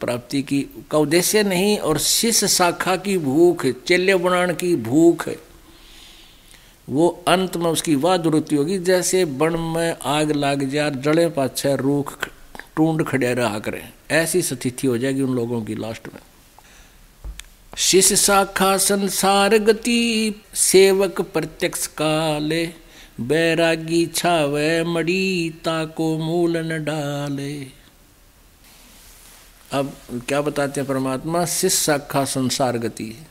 प्राप्ति की, का उद्देश्य नहीं और शिष्य शाखा की भूख चेल्य बनाण की भूख है। वो अंत में उसकी वह दुरुति होगी, जैसे बण में आग लाग जा जड़े पाछे रूख टूंड खड़े रहा करें ऐसी स्थिति हो जाएगी उन लोगों की लास्ट में। शिष्य शाखा संसार गति, सेवक प्रत्यक्ष काले, बैरागी छावे मड़ी ताको मूल न डाले। अब क्या बताते हैं परमात्मा? शिष्य शाखा संसार गति है।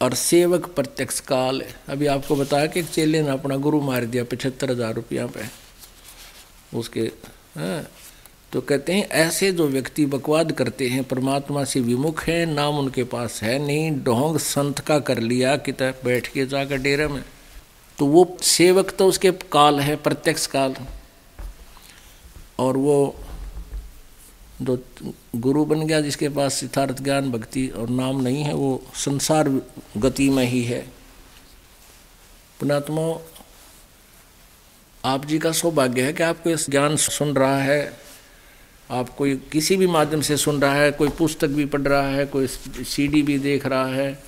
और सेवक प्रत्यक्ष काल है। अभी आपको बताया कि चेले ने अपना गुरु मार दिया, पचहत्तर हज़ार रुपया पे। उसके हाँ तो कहते हैं, ऐसे जो व्यक्ति बकवाद करते हैं, परमात्मा से विमुख हैं, नाम उनके पास है नहीं, ढोंग संत का कर लिया कि बैठ के जाकर डेरे में। तो वो सेवक तो उसके काल है, प्रत्यक्ष काल। और वो जो गुरु बन गया जिसके पास सिद्धार्थ ज्ञान, भक्ति और नाम नहीं है, वो संसार गति में ही है। पुणात्मा आप जी का सौभाग्य है कि आपको इस ज्ञान सुन रहा है। आप कोई किसी भी माध्यम से सुन रहा है, कोई पुस्तक भी पढ़ रहा है, कोई सीडी भी देख रहा है,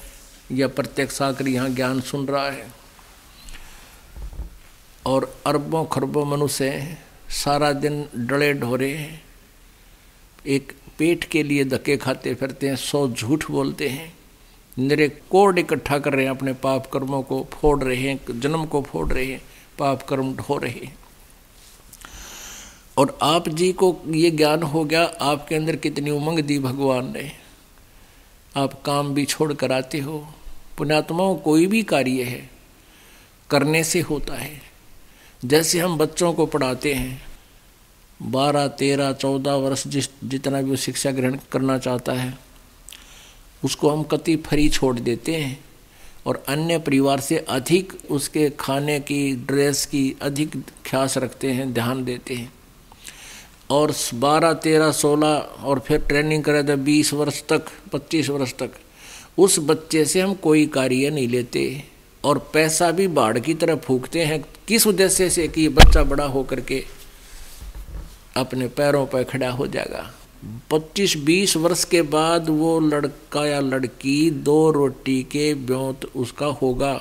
या प्रत्यक्ष आकर यहाँ ज्ञान सुन रहा है। और अरबों खरबों मनुष्य सारा दिन डले ढोरे एक पेट के लिए धक्के खाते फिरते हैं, सौ झूठ बोलते हैं। निरे कोड इकट्ठा कर रहे हैं, अपने पाप कर्मों को फोड़ रहे हैं, जन्म को फोड़ रहे हैं, पाप कर्म ढो रहे हैं। और आप जी को ये ज्ञान हो गया, आपके अंदर कितनी उमंग दी भगवान ने। आप काम भी छोड़ कर आते हो। पुण्यात्माओं कोई भी कार्य है, करने से होता है। जैसे हम बच्चों को पढ़ाते हैं बारह, तेरह, चौदह वर्ष जिस, जितना भी वो शिक्षा ग्रहण करना चाहता है, उसको हम कति फ्री छोड़ देते हैं और अन्य परिवार से अधिक उसके खाने की, ड्रेस की अधिक ख्यास रखते हैं, ध्यान देते हैं। और बारह, तेरह, सोलह और फिर ट्रेनिंग करे तो बीस वर्ष तक, पच्चीस वर्ष तक, उस बच्चे से हम कोई कार्य नहीं लेते और पैसा भी बाढ़ की तरह फूकते हैं, किस उद्देश्य से कि बच्चा बड़ा होकर के अपने पैरों पर खड़ा हो जाएगा। पच्चीस बीस वर्ष के बाद वो लड़का या लड़की दो रोटी के ब्योत उसका होगा।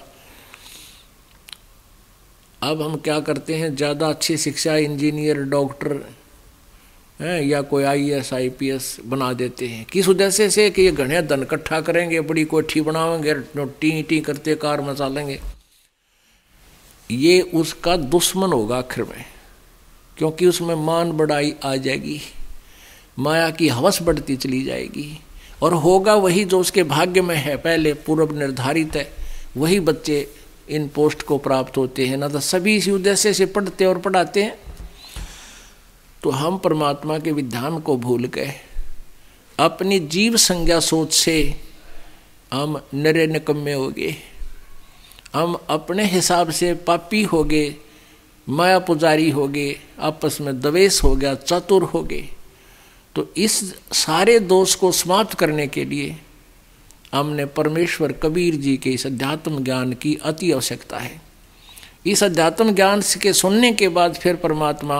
अब हम क्या करते हैं? ज़्यादा अच्छी शिक्षा इंजीनियर, डॉक्टर, हैं, या कोई I S, I P S बना देते हैं। किस उद्देश्य से? कि ये घने धन इकट्ठा करेंगे, बड़ी कोठी बनाएँगे टी टी करते, कार मचालेंगे। ये उसका दुश्मन होगा आखिर में। क्योंकि उसमें मान बढ़ाई आ जाएगी, माया की हवस बढ़ती चली जाएगी, और होगा वही जो उसके भाग्य में है, पहले पूर्व निर्धारित है, वही बच्चे इन पोस्ट को प्राप्त होते हैं। ना तो सभी इसी उद्देश्य से पढ़ते और पढ़ाते हैं। तो हम परमात्मा के विधान को भूल गए। अपनी जीव संज्ञा सोच से हम नरे निकम्मे हो गए। हम अपने हिसाब से पापी हो गए। माया पुजारी हो गए, आपस में दवेश हो गया, चतुर हो गए। तो इस सारे दोष को समाप्त करने के लिए हमने परमेश्वर कबीर जी के इस अध्यात्म ज्ञान की अति आवश्यकता है। इस अध्यात्म ज्ञान के सुनने के बाद फिर परमात्मा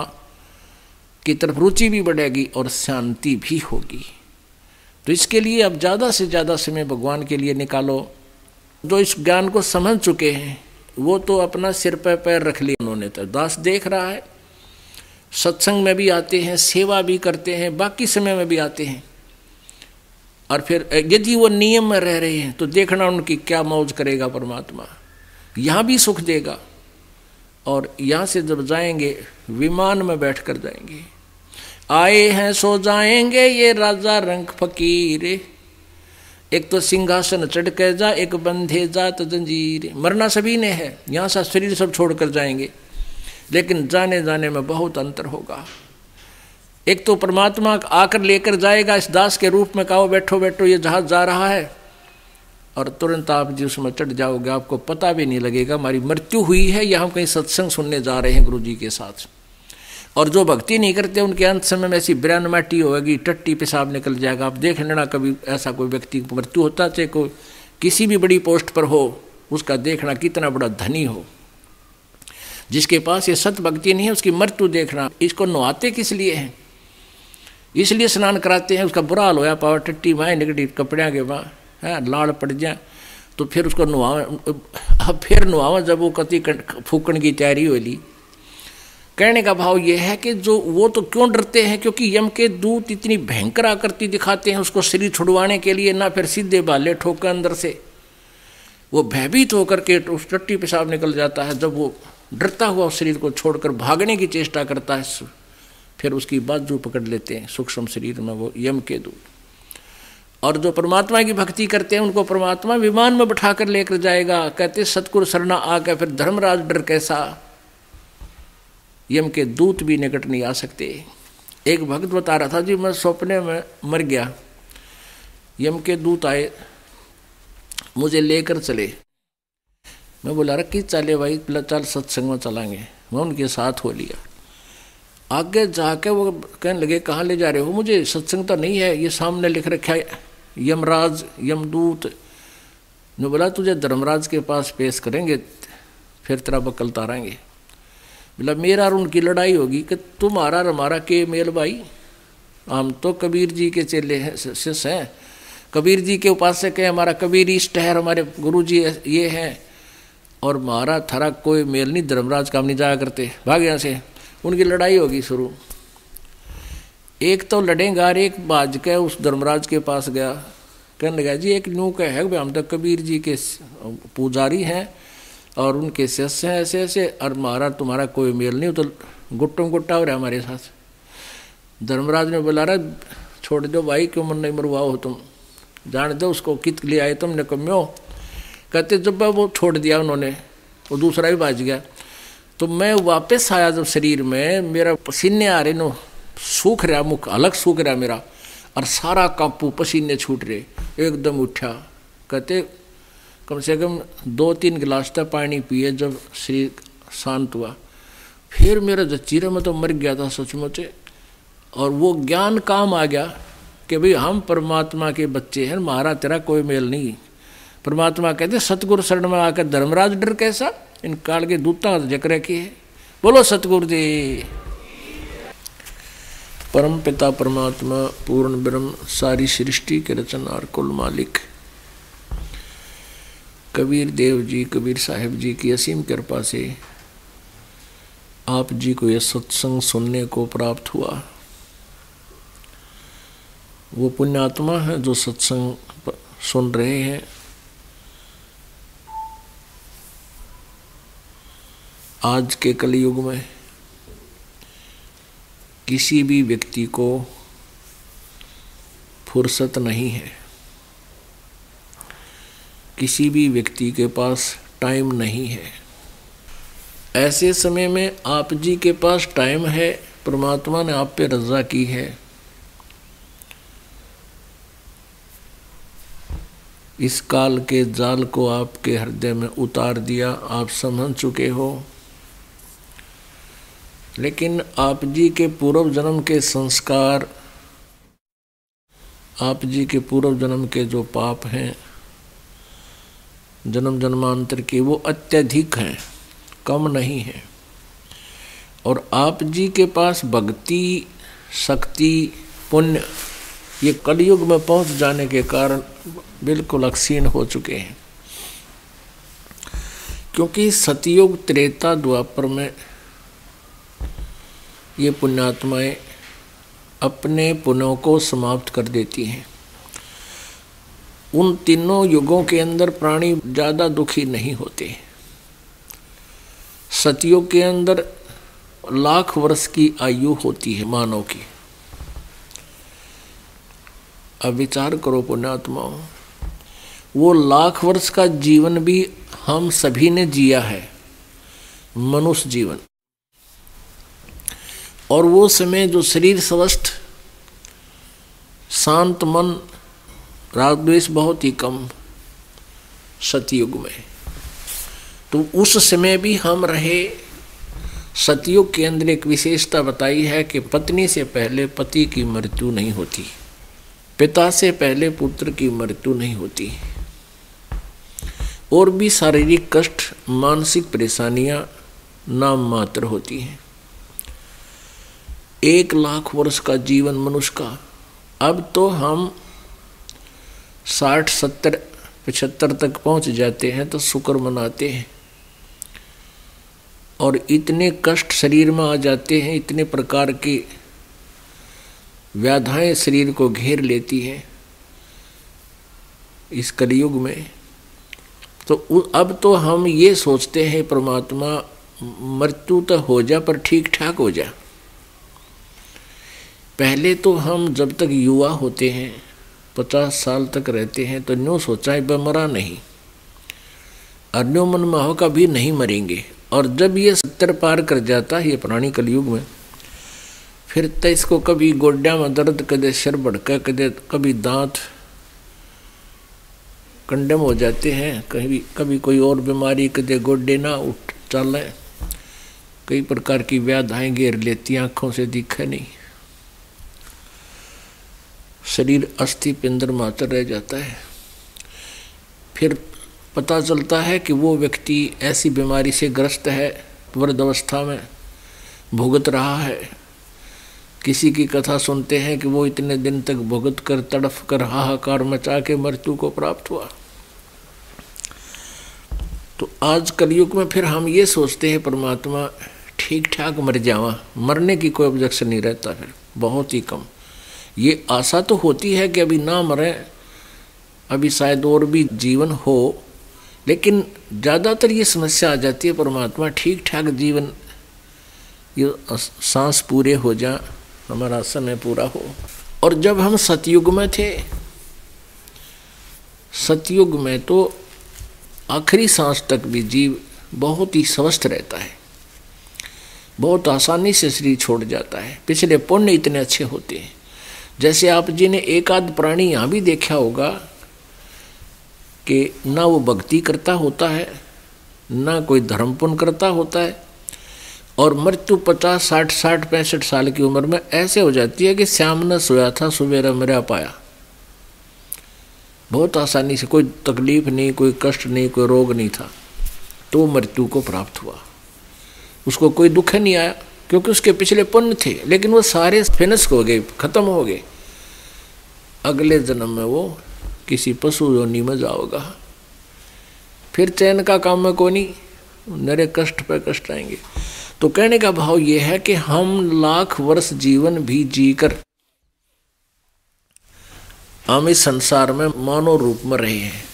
की तरफ़ रुचि भी बढ़ेगी और शांति भी होगी। तो इसके लिए अब ज़्यादा से ज़्यादा समय भगवान के लिए निकालो। जो इस ज्ञान को समझ चुके हैं वो तो अपना सिर पर पैर रख लिया उन्होंने तो। दास देख रहा है। सत्संग में भी आते हैं, सेवा भी करते हैं, बाकी समय में भी आते हैं। और फिर, यदि वो नियम में रह रहे हैं तो देखना उनकी क्या मौज करेगा परमात्मा। यहाँ भी सुख देगा। और यहाँ से जब जाएँगे, विमान में बैठ कर जाएँगे। आए हैं, सो जाएँगे ये राजा रंग फकीर एक तो सिंहासन चढ़ कर जा, एक बंधे जा तो जंजीर। मरना सभी ने है, यहाँ सा शरीर सब छोड़ कर जाएँगे। लेकिन जाने जाने में बहुत अंतर होगा। एक तो परमात्मा आकर लेकर जाएगा, इस दास के रूप में कहो, बैठो बैठो, ये जहाज़ जा रहा है। और तुरंत आप जी उसमें चढ़ जाओगे, आपको पता भी नहीं लगेगा, हमारी मृत्यु हुई है, या हम कहीं सत्संग सुनने जा रहे हैं गुरु जी के साथ। और जो भक्ति नहीं करते, उनके अंत समय में ऐसी ब्रैन माटी होगी, टट्टी पेशाब निकल जाएगा। आप देख लेना, कभी ऐसा कोई व्यक्ति मृत्यु होता, चाहे कोई किसी भी बड़ी पोस्ट पर हो, उसका देखना कितना बड़ा धनी हो। जिसके पास ये सत भक्ति नहीं है, उसकी मृत्यु देखना, इसको नहाते किस लिए हैं? इसलिए स्नान कराते हैं, उसका बुरा हाल होया, पावर टट्टी माए निकटी, कपड़िया के वहाँ है, लाड़ पड़ जाए तो फिर उसको नुआ अब फिर नुआवा जब वो कति फूकण की तैयारी हो ली कहने का भाव यह है कि जो, वो तो क्यों डरते हैं? क्योंकि यम के दूत इतनी भयंकर आकृति दिखाते हैं, उसको शरीर छुड़वाने के लिए, ना फिर सीधे बाले ठोकर अंदर से। वो भयभीत होकर के उस टट्टी पेशाब निकल जाता है, जब वो डरता हुआ उस शरीर को छोड़कर भागने की चेष्टा करता है, फिर उसकी बाजू पकड़ लेते हैं, सूक्ष्म शरीर में वो यम के दूत। और जो परमात्मा की भक्ति करते हैं, उनको परमात्मा विमान में बैठा कर लेकर जाएगा। कहते सतगुरु सरना आकर फिर धर्मराज डर कैसा? यम के दूत भी निकट नहीं आ सकते। एक भक्त बता रहा था, जी, मैं सपने में मर गया। यम के दूत आए, मुझे लेकर चले। मैं बोला, रखी, चले भाई चल, सत्संग में चलाएँगे मैं उनके साथ हो लिया। आगे जाके वो कहने लगे, कहाँ ले जा रहे हो? मुझे सत्संग तो नहीं है, ये सामने लिख रखा है, यमराज, यमदूत। ने बोला, तुझे धर्मराज के पास पेश करेंगे, फिर तेरा बकल तारेंगे। बोला, मेरा और उनकी लड़ाई होगी कि तुम्हारा और हमारा के मेल भाई? हम तो कबीर जी के चेले हैं शिष्य हैं। कबीर जी के उपासक है, हमारा कबीर इष्ट है हमारे गुरु जी ये हैं। और हमारा थरा कोई मेल नहीं, धर्मराज काम नहीं जाया करते। भाग यहाँ से। उनकी लड़ाई होगी शुरू। एक तो लड़ेगा एक बाज के उस धर्मराज के पास गया। कहने लगा, जी, एक न्यू का है हम तो कबीर जी के पुजारी हैं। और उनके शिष्य हैं, ऐसे ऐसे, और हमारा तुम्हारा कोई मेल नहीं तो गुट्टों गुट्टा हो रहा हमारे साथ। धर्मराज ने बोला रहा छोड़ दो भाई, क्यों मन नहीं मरवाओ हो तुम? जान दो उसको, कित ले आए तुमने, कम्यो? कहते, जब वो छोड़ दिया उन्होंने, वो दूसरा भी बाज गया। तो मैं वापस आया जब शरीर में, मेरा पसीने आ रहे नो सूख रहा मुख अलग सूख रहा मेरा, और सारा कांपू पसीने छूट रहे, एकदम उठा। कहते कम से कम दो तीन गिलास तक पानी पिए जब शरीर शांत हुआ। फिर मेरा जचीरे में तो मर गया था सचमुच, और वो ज्ञान काम आ गया कि भाई हम परमात्मा के बच्चे हैं हमारा तेरा कोई मेल नहीं। परमात्मा कहते, सतगुरु शरण में आकर धर्मराज डर कैसा? इन काल के दूता जकर के है। बोलो सतगुरु जी। परम पिता परमात्मा, पूर्ण ब्रह्म, सारी सृष्टि के रचनार कुल मालिक। कबीर देव जी, कबीर साहिब जी की असीम कृपा से आप जी को यह सत्संग सुनने को प्राप्त हुआ। वो पुण्यात्मा है जो सत्संग सुन रहे हैं। आज के कलयुग में किसी भी व्यक्ति को फुर्सत नहीं है। किसी भी व्यक्ति के पास टाइम नहीं है। ऐसे समय में आप जी के पास टाइम है, परमात्मा ने आप पे रजा की है। इस काल के जाल को आपके हृदय में उतार दिया, आप समझ चुके हो। लेकिन आप जी के पूर्व जन्म के संस्कार, आप जी के पूर्व जन्म के जो पाप हैं जन्म जन्मांतर के वो अत्यधिक हैं, कम नहीं है। और आप जी के पास भक्ति, शक्ति, पुण्य, ये कलयुग में पहुँच जाने के कारण बिल्कुल अक्षीण हो चुके हैं। क्योंकि सतयुग त्रेता द्वापर में ये पुण्यात्माएँ अपने पुनों को समाप्त कर देती हैं। उन तीनों युगों के अंदर प्राणी ज़्यादा दुखी नहीं होते। सतयुग के अंदर लाख वर्ष की आयु होती है मानव की। अब विचार करो पुण्यात्माओं, वो लाख वर्ष का जीवन भी हम सभी ने जिया है, मनुष्य जीवन। और वो समय जो शरीर स्वस्थ शांत मन रागद्वेश बहुत ही कम सतयुग में। तो उस समय भी हम रहे, सतयुग के अंदर एक विशेषता बताई है कि पत्नी से पहले पति की मृत्यु नहीं होती, पिता से पहले पुत्र की मृत्यु नहीं होती। और भी शारीरिक कष्ट, मानसिक परेशानियाँ नाम मात्र होती हैं। एक लाख वर्ष का जीवन मनुष्य का। अब तो हम साठ, सत्तर, पचहत्तर तक पहुँच जाते हैं तो शुक्र मनाते हैं। और इतने कष्ट शरीर में आ जाते हैं, इतने प्रकार की व्याधाएँ शरीर को घेर लेती हैं इस कलयुग में। तो अब तो हम ये सोचते हैं, परमात्मा मृत्यु तो हो जा, पर ठीक ठाक हो जा। पहले तो हम जब तक युवा होते हैं पचास साल तक रहते हैं तो न्यू सोचा है मरा नहीं। और न्यू मन माह का भी नहीं मरेंगे। और जब ये सत्तर पार कर जाता है ये पुरानी कलयुग में, फिर तो इसको कभी गोड्या में दर्द, कदे सिर भड़का, कदे कभी दांत कंडम हो जाते हैं। कभी कभी कोई और बीमारी, कदे गोड्डे ना उठ चल। कई प्रकार की व्याधाएँ घेर लेती आँखों से दिखे नहीं। शरीर अस्थि पिंदर मात्र रह जाता है। फिर पता चलता है कि वो व्यक्ति ऐसी बीमारी से ग्रस्त है वृद्ध अवस्था में भुगत रहा है। किसी की कथा सुनते हैं कि वो इतने दिन तक भुगत कर, तड़फ कर, हाहाकार मचा के मृत्यु को प्राप्त हुआ। तो आज कलयुग में फिर हम ये सोचते हैं, परमात्मा ठीक ठाक मर जावा। मरने की कोई ऑब्जेक्शन नहीं रहता फिर बहुत ही कम। ये आशा तो होती है कि अभी ना मरे, अभी शायद और भी जीवन हो, लेकिन ज़्यादातर ये समस्या आ जाती है, परमात्मा ठीक ठाक जीवन, ये सांस पूरे हो जा हमारा समय पूरा हो। और जब हम सतयुग में थे, सतयुग में तो आखिरी सांस तक भी जीव बहुत ही स्वस्थ रहता है, बहुत आसानी से शरीर छोड़ जाता है। पिछले पुण्य इतने अच्छे होते हैं। जैसे आप जी ने एक आध प्राणी यहाँ भी देखा होगा कि ना वो भक्ति करता होता है, ना कोई धर्म पुण्य करता होता है, और मृत्यु पचास, साठ साठ, पैंसठ साल की उम्र में ऐसे हो जाती है कि श्याम न सोया था सुबेरा मेरा पाया। बहुत आसानी से कोई तकलीफ़ नहीं, कोई कष्ट नहीं, कोई रोग नहीं था तो मृत्यु को प्राप्त हुआ। उसको कोई दुख नहीं आया। क्योंकि उसके पिछले पुण्य थे, लेकिन वो सारे फिनिश हो गए, खत्म हो गए। अगले जन्म में वो किसी पशु योनि में जाओगा। फिर चैन का काम में को नहीं, नरे कष्ट पर कष्ट आएँगे। तो कहने का भाव यह है कि हम लाख वर्ष जीवन भी जीकर हम इस संसार में मानव रूप में रहे हैं।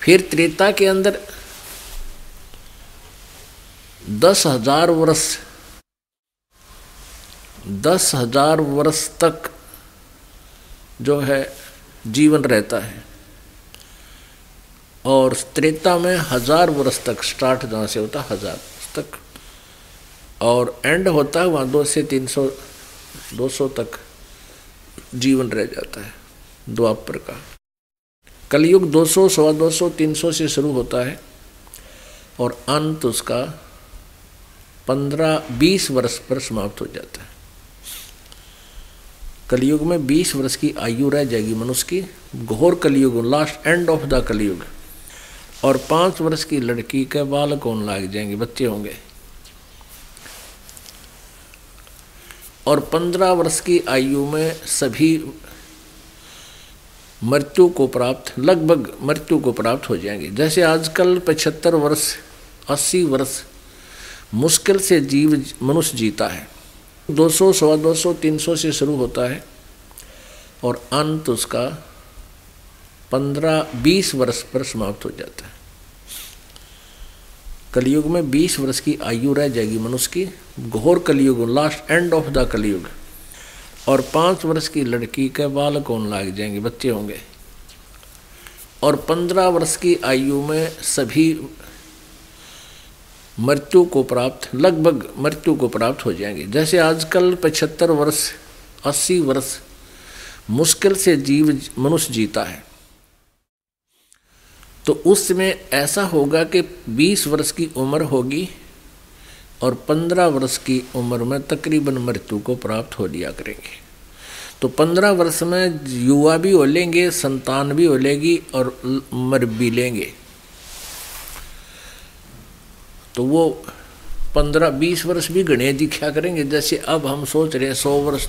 फिर त्रेता के अंदर दस हज़ार वर्ष दस हज़ार वर्ष तक जो है जीवन रहता है। और त्रेता में हज़ार वर्ष तक, स्टार्ट जहाँ से होता, हज़ार तक। और एंड होता है वहाँ दो से तीन सौ, दो सौ तक जीवन रह जाता है द्वापर का। कलयुग दो सौ, सवा दो सौ, तीन सौ से शुरू होता है। और अंत उसका पंद्रह, बीस वर्ष पर समाप्त हो जाता है। कलयुग में 20 वर्ष की आयु रह जाएगी मनुष्य की। घोर कलयुग लास्ट एंड ऑफ़ द कलयुग। और पाँच वर्ष की लड़की के बाल कौन लाग जाएँगे? बच्चे होंगे। और पंद्रह वर्ष की आयु में सभी मृत्यु को प्राप्त, लगभग मृत्यु को प्राप्त हो जाएँगे। जैसे आजकल पचहत्तर वर्ष, अस्सी वर्ष मुश्किल से जीव मनुष्य जीता है। 200 सवा दो सौ, तीन सौ से शुरू होता है और अंत उसका पंद्रह, बीस वर्ष पर समाप्त हो जाता है। कलयुग में बीस वर्ष की आयु रह जाएगी मनुष्य की। घोर कलयुग लास्ट एंड ऑफ़ द कलयुग। और पाँच वर्ष की लड़की के बाल कौन लाग जाएँगे, बच्चे होंगे। और पंद्रह वर्ष की आयु में सभी मृत्यु को प्राप्त, लगभग मृत्यु को प्राप्त हो जाएँगे। जैसे आजकल पचहत्तर वर्ष, अस्सी वर्ष मुश्किल से जीव, मनुष्य जीता है। तो उसमें ऐसा होगा कि 20 वर्ष की उम्र होगी और 15 वर्ष की उम्र में तकरीबन मृत्यु को प्राप्त हो लिया करेंगे। तो 15 वर्ष में युवा भी हो लेंगे, संतान भी हो लेगी और मर भी लेंगे। तो वो पंद्रह बीस वर्ष भी गणे दिखा करेंगे? जैसे अब हम सोच रहे हैं, सौ वर्ष